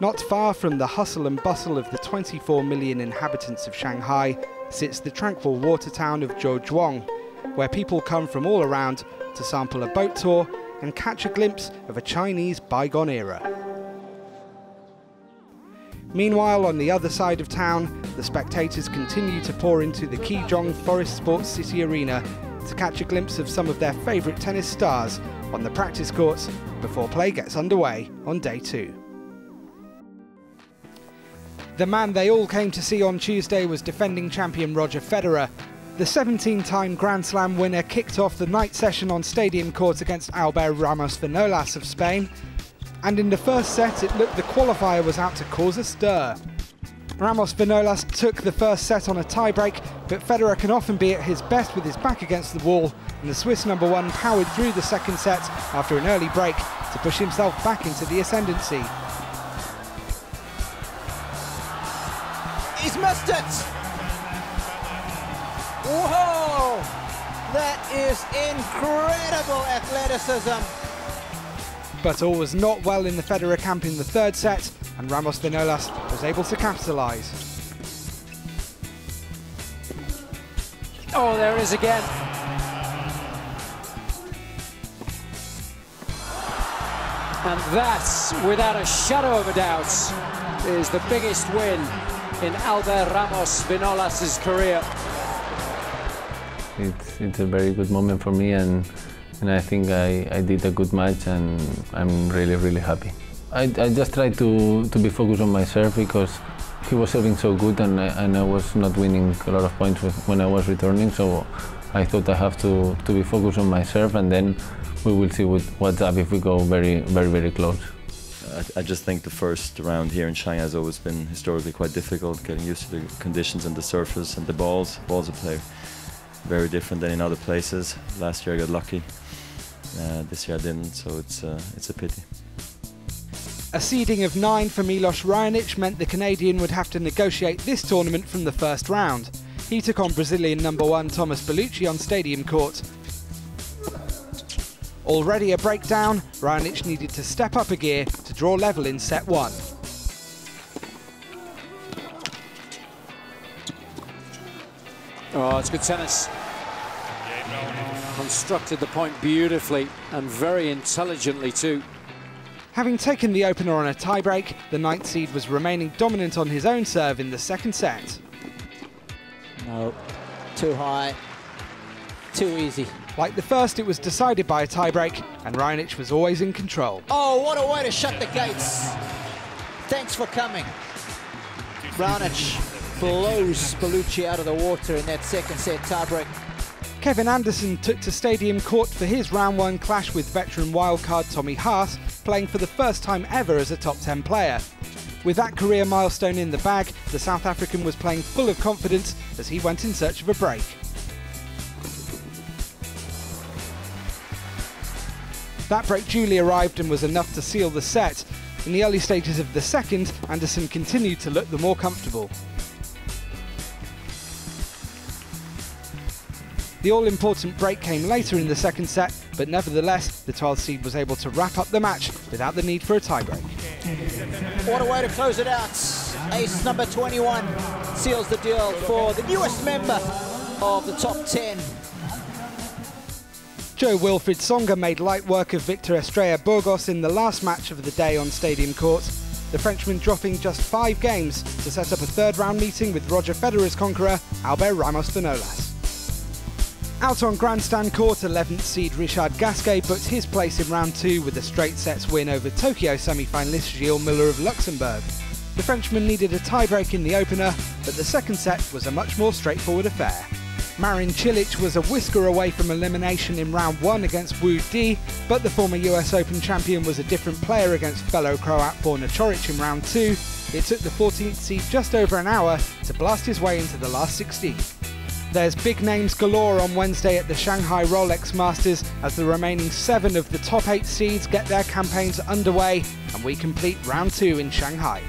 Not far from the hustle and bustle of the 24 million inhabitants of Shanghai sits the tranquil water town of Jiuzhuang, where people come from all around to sample a boat tour and catch a glimpse of a Chinese bygone era. Meanwhile, on the other side of town, the spectators continue to pour into the Qizhong Forest Sports City Arena to catch a glimpse of some of their favourite tennis stars on the practice courts before play gets underway on day two. The man they all came to see on Tuesday was defending champion Roger Federer. The 17 time Grand Slam winner kicked off the night session on stadium court against Albert Ramos Vinolas of Spain. And in the first set, it looked the qualifier was out to cause a stir. Ramos Vinolas took the first set on a tiebreak, but Federer can often be at his best with his back against the wall, and the Swiss number one powered through the second set after an early break to push himself back into the ascendancy. Missed it! Whoa! That is incredible athleticism. But all was not well in the Federer camp in the third set, and Ramos Vinolas was able to capitalise. Oh, there is again. And that, without a shadow of a doubt, is the biggest win in Albert Ramos Vinolas' career. It's, it's a very good moment for me and, and I think I, I did a good match and I'm really, really happy. I, I just tried to, to be focused on my serve because he was serving so good and I, and I was not winning a lot of points with, when I was returning so I thought I have to, to be focused on my serve and then we will see what, what's up if we go very, very, very close. I, just think the first round here in Shanghai has always been historically quite difficult, getting used to the conditions and the surface and the balls. Balls are play very different than in other places. Last year I got lucky. Uh, this year I didn't, so it's uh, it's a pity. A seeding of nine for Milos Raonic meant the Canadian would have to negotiate this tournament from the first round. He took on Brazilian number one Thomaz Bellucci on Stadium Court. Already a breakdown, Raonic needed to step up a gear draw level in set one. Oh, it's good tennis. Constructed the point beautifully and very intelligently too. Having taken the opener on a tiebreak, the ninth seed was remaining dominant on his own serve in the second set. No, too high, too easy. Like the first, it was decided by a tiebreak, and Raonic was always in control. Oh, what a way to shut the gates. Thanks for coming. Raonic blows Bellucci out of the water in that second set tiebreak. Kevin Anderson took to Stadium Court for his round one clash with veteran wildcard Tommy Haas, playing for the first time ever as a top 10 player. With that career milestone in the bag, the South African was playing full of confidence as he went in search of a break. That break duly arrived and was enough to seal the set. In the early stages of the second, Anderson continued to look the more comfortable. The all-important break came later in the second set, but nevertheless, the 12th seed was able to wrap up the match without the need for a tiebreak. What a way to close it out. Ace number 21 seals the deal for the newest member of the top 10. Jo-Wilfried Tsonga made light work of Victor Estrella Burgos in the last match of the day on Stadium Court. The Frenchman dropping just five games to set up a third round meeting with Roger Federer's conqueror, Albert Ramos Vinolas. Out on grandstand court, 11th seed Richard Gasquet booked his place in round two with a straight sets win over Tokyo semi-finalist Gilles Muller of Luxembourg. The Frenchman needed a tiebreak in the opener, but the second set was a much more straightforward affair. Marin Cilic was a whisker away from elimination in round one against Wu Di, but the former US Open champion was a different player against fellow Croat Borna Coric in round two. It took the 14th seed just over an hour to blast his way into the last 16. There's big names galore on Wednesday at the Shanghai Rolex Masters as the remaining seven of the top eight seeds get their campaigns underway and we complete round two in Shanghai.